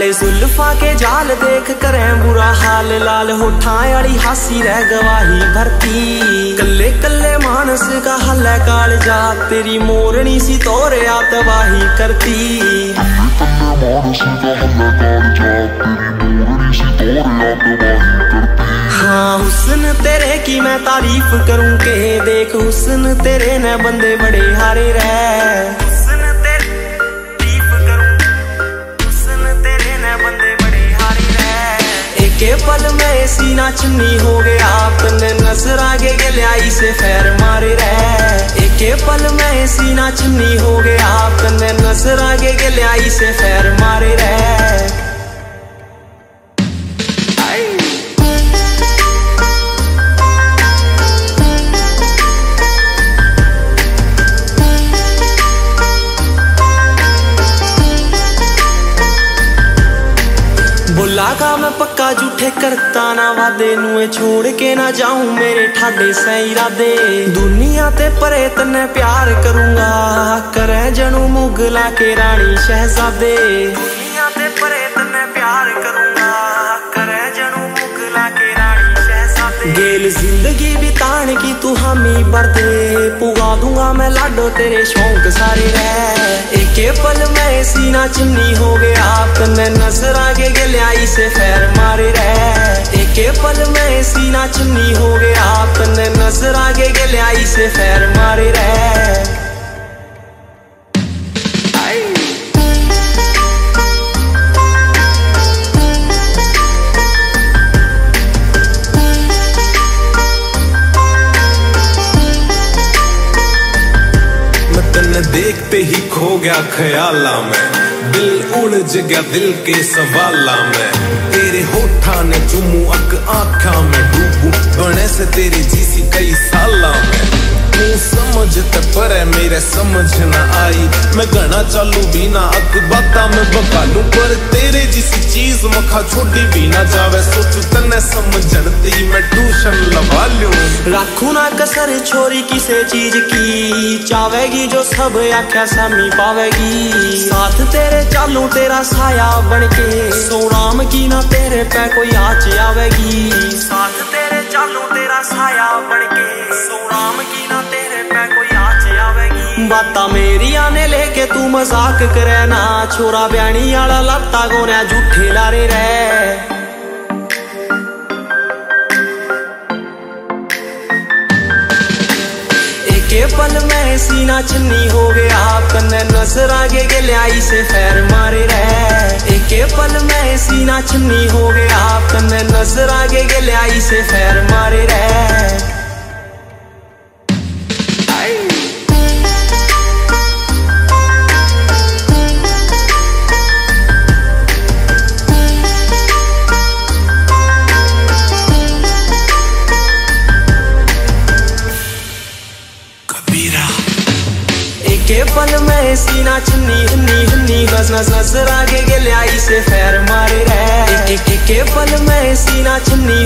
काले सुल्फा के जाल देख करें बुरा हाल। लाल होठा वाली हासी रह गवाही भरती। कल्ले कल्ले मानस का हल है काल जा तेरी मोरनी सी तोरे तबाही करती। हाँ हुसन तेरे की मैं तारीफ़ करूँ के देख हुसन तेरे ने बंदे बड़े हारे रह। सीना चुन्नी हो गया। तने नज़र आगे गलियाई से फैर मारे रह। एक पल में सीना चुनी हो गया। तने नज़र आगे गलियाई से फैर मारे रहे। का मैं पक्का झूठे करता ना वादे नुए छोड़ के ना जाऊँ मेरे ठाडे सही इरादे। दुनिया ते परे तने प्यार करूँगा, करे जनू मुगला के रानी शहजादे। गेल ज़िंदगी बिताने की तू हामी बरदे पुगा दूँगा मैं लाडो तेरे शौक सारे रह एक पल में सीना चुन्नी हो गया तने नज़र आगे गलियाई से फैर मारे रहे। एक पल में सीना चुन्नी हो गया। तने नज़र आगे गलियाई से फैर मारे रहे। देखते ही खो गया ख्याला में। उलझ गया दिल के सवाला मैं। तेरे होठा ने चुमू अक आखा में डूबू। बने से तेरे जीसी कई साला में। समझ ते पर मेरे समझ न आई। मैं गना चालू भी ना अक बाता, में बकालू पर। तेरे जिसी चीज़ मखा छोड़ी भी ना जावे, सोचू तने समझती मैं ट्यूशन लगा लूँ। रखू ना कसर छोरी किसे चीज़ की? चावेगी जो सब आख्या सामी पावेगी। साथ तेरे चालू तेरा साया बन के सोनाम की ना तेरे पे कोई आच आवेगी। साथ बाता मेरी आने लेके तू मज़ाक करे ना। छोरा ब्याणी आला लत्ता गोने झूठे लारे रहे के पल में सीना चुन्नी हो गया तने नज़र आगे गलियाई से फैर मारे रहे एक पल में सीना चुन्नी हो गया तने नज़र आगे गलियाई से फैर मारे रहे के पल में सीना चुन्नी हन्नी हन्नी नस नस नज़र आगे आई से फेर मारे एक के पल में सीना चुन्नी